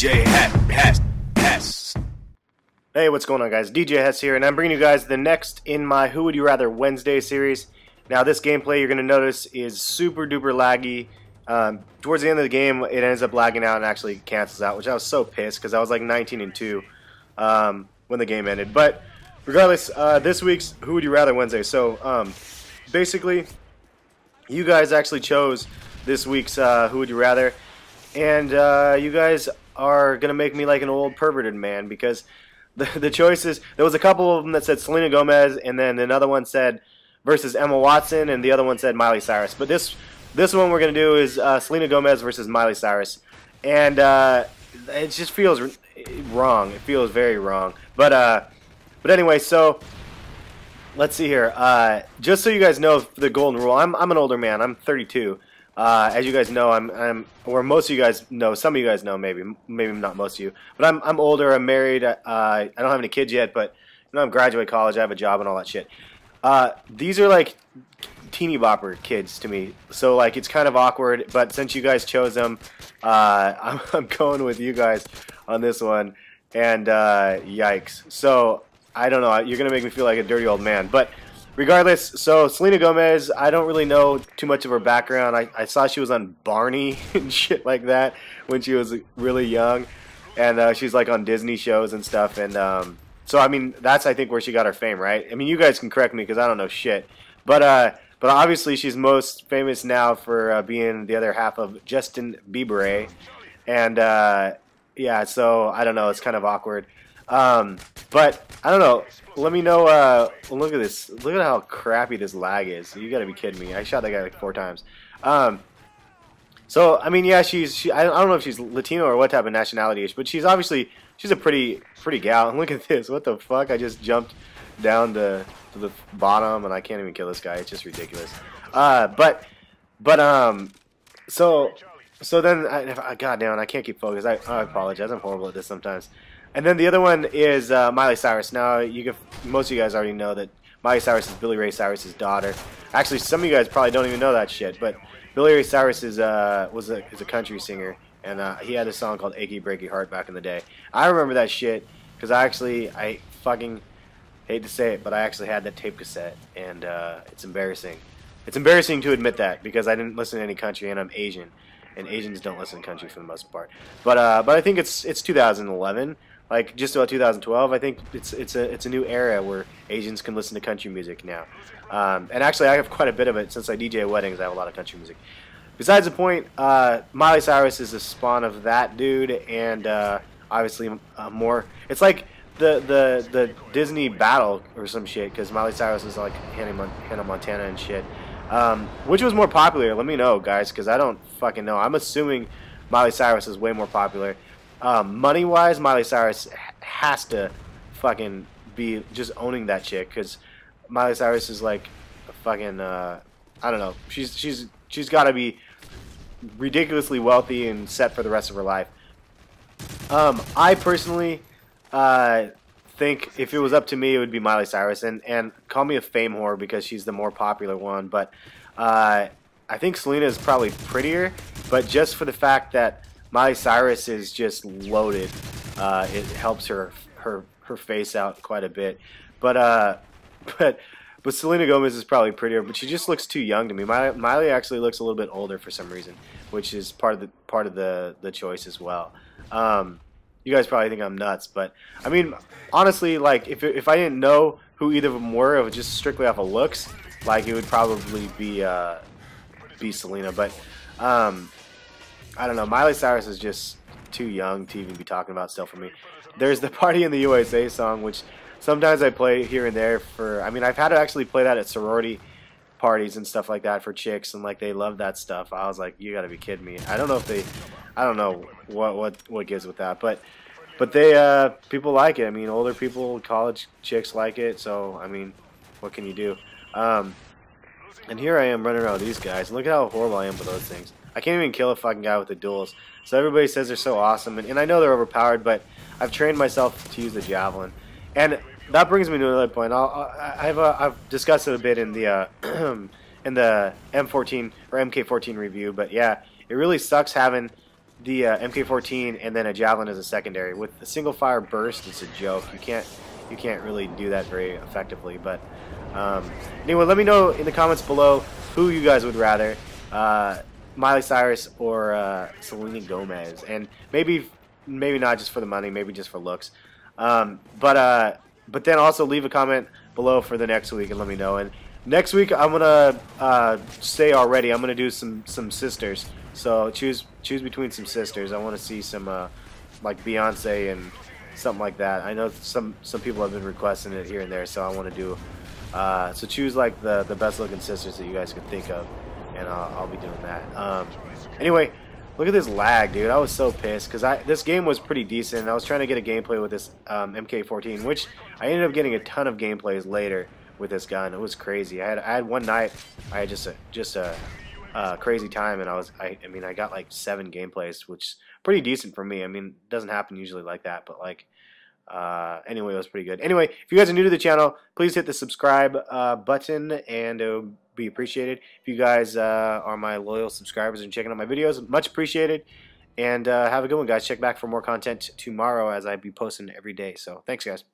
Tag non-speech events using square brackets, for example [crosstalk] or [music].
DJ Hess. Hey, what's going on, guys? DJ Hess here, and I'm bringing you guys the next in my Who Would You Rather Wednesday series. Now, this gameplay you're going to notice is super duper laggy. Um, towards the end of the game, it ends up lagging out and actually cancels out, which I was so pissed because I was like 19 and 2 um, when the game ended. But regardless, uh, this week's Who Would You Rather Wednesday. So um, basically, you guys actually chose this week's uh, Who Would You Rather, and uh, you guys are gonna make me like an old perverted man because the the choices there was a couple of them that said Selena Gomez, and then another one said versus Emma Watson, and the other one said Miley Cyrus. But this this one we're gonna do is uh, Selena Gomez versus Miley Cyrus, and uh, it just feels wrong. It feels very wrong. But uh, but anyway, so let's see here. Uh, just so you guys know the golden rule, I'm I'm an older man. I'm 32. Uh, as you guys know, I'm I'm or most of you guys know. Some of you guys know, maybe maybe not most of you, but I'm I'm older. I'm married. Uh, I don't have any kids yet, but you know I'm graduate college. I have a job and all that shit. Uh, these are like teeny bopper kids to me, so like it's kind of awkward. But since you guys chose them, uh, [laughs] I'm, I'm going with you guys on this one. And uh, yikes! So I don't know. You're gonna make me feel like a dirty old man, but regardless, so Selena Gomez, I don't really know too much of her background. I, I saw she was on Barney [laughs] and shit like that when she was really young, and uh, she's like on Disney shows and stuff. And um, so, I mean, that's I think where she got her fame, right? I mean, you guys can correct me because I don't know shit, but uh, but obviously she's most famous now for uh, being the other half of Justin Bieber, and uh, yeah, so I don't know, it's kind of awkward. Um, but I don't know. Let me know. Uh, look at this. Look at how crappy this lag is. You gotta be kidding me. I shot that guy like four times. Um, so I mean, yeah, she's. She, I don't know if she's Latino or what type of nationality is, but she's obviously she's a pretty pretty gal. And [laughs] look at this. What the fuck? I just jumped down to, to the bottom and I can't even kill this guy. It's just ridiculous. Uh, but but um, so so then I, I God damn, I can't keep focused. I, I apologize. I'm horrible at this sometimes. And then the other one is uh, Miley Cyrus. Now, you can, most of you guys already know that Miley Cyrus is Billy Ray Cyrus's daughter. Actually, some of you guys probably don't even know that shit, but Billy Ray Cyrus is, uh, was a, is a country singer, and uh, he had a song called Achy Breaky Heart back in the day. I remember that shit because I actually, I fucking hate to say it, but I actually had that tape cassette, and uh, it's embarrassing. It's embarrassing to admit that because I didn't listen to any country, and I'm Asian, and Asians don't listen to country for the most part. But uh, but I think it's it's 2011 like just about 2012. I think it's it's a it's a new era where Asians can listen to country music now. Um, and actually, I have quite a bit of it since I DJ weddings. I have a lot of country music. Besides the point, uh, Miley Cyrus is a spawn of that dude, and uh, obviously uh, more. It's like the the the Disney battle or some shit because Miley Cyrus is like Hannah, Mon Hannah Montana and shit. Um, which was more popular? Let me know, guys, because I don't fucking know. I'm assuming Miley Cyrus is way more popular. Um, money wise, Miley Cyrus has to fucking be just owning that chick because Miley Cyrus is like a fucking uh, I don't know. She's she's she's got to be ridiculously wealthy and set for the rest of her life. Um, I personally uh, think if it was up to me, it would be Miley Cyrus, and and call me a fame whore because she's the more popular one. But uh, I think Selena is probably prettier, but just for the fact that Miley Cyrus is just loaded. Uh, it helps her her her face out quite a bit, but uh, [laughs] but but Selena Gomez is probably prettier, but she just looks too young to me. Miley, Miley actually looks a little bit older for some reason, which is part of the part of the the choice as well. Um, you guys probably think I'm nuts, but I mean, honestly, like if if I didn't know who either of them were, it was just strictly off of looks, like it would probably be uh, be Selena. But um, I don't know. Miley Cyrus is just too young to even be talking about stuff for me. There's the Party in the USA song, which sometimes I play here and there for. I mean, I've had to actually play that at sorority parties and stuff like that for chicks, and like they love that stuff. I was like, you got to be kidding me. I don't know if they, I don't know what what what gives with that, but but they uh, people like it. I mean, older people, college chicks like it. So I mean, what can you do? Um, and here I am running around with these guys. Look at how horrible I am with those things. I can't even kill a fucking guy with the duals. So everybody says they're so awesome, and, and I know they're overpowered, but I've trained myself to use the javelin. And that brings me to another point. I'll, I've uh, I've discussed it a bit in the uh, [clears throat] in the M14 or MK14 review, but yeah, it really sucks having the uh, MK14 and then a javelin as a secondary. With a single fire burst, it's a joke. You can't you can't really do that very effectively. But um, anyway, let me know in the comments below who you guys would rather, uh, Miley Cyrus or uh, Selena Gomez, and maybe maybe not just for the money, maybe just for looks. Um, but uh, but then also leave a comment below for the next week and let me know. And next week I'm gonna uh, say already I'm gonna do some some sisters. So choose choose between some sisters. I want to see some uh, like Beyonce and something like that. I know some some people have been requesting it here and there, so I want to do. Uh, so choose like the the best looking sisters that you guys could think of, and I'll, I'll be doing that. Um, anyway, look at this lag, dude. I was so pissed because I this game was pretty decent. I was trying to get a gameplay with this um, MK14, which I ended up getting a ton of gameplays later with this gun. It was crazy. I had I had one night. I had just a just a uh, crazy time, and I was I, I mean I got like seven gameplays, which pretty decent for me. I mean, it doesn't happen usually like that, but like uh, anyway, it was pretty good. Anyway, if you guys are new to the channel, please hit the subscribe uh, button, and would be appreciated. If you guys uh, are my loyal subscribers and checking out my videos, much appreciated. And uh, have a good one, guys. Check back for more content tomorrow as I be posting every day. So thanks, guys.